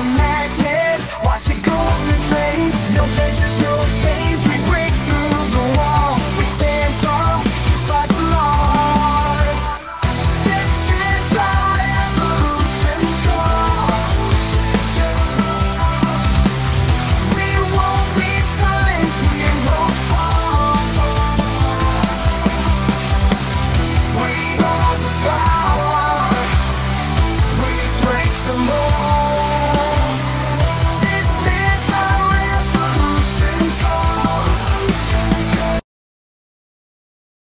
the man.